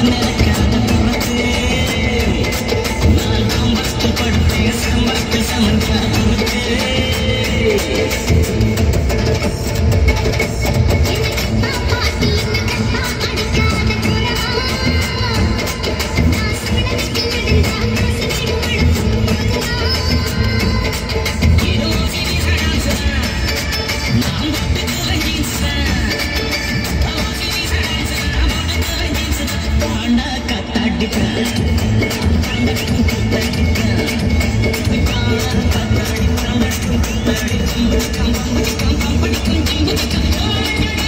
Amen. Thank you.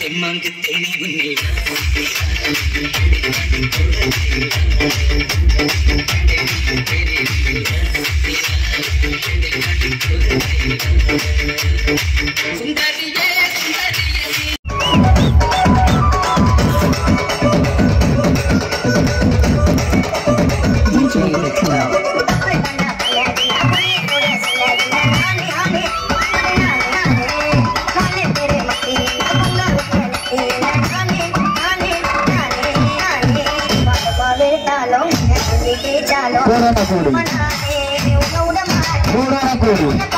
தெம்மாங்கு தேனி உன்னை Pura Pura Pura Pura Pura Pura Pura Pura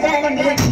Gracias.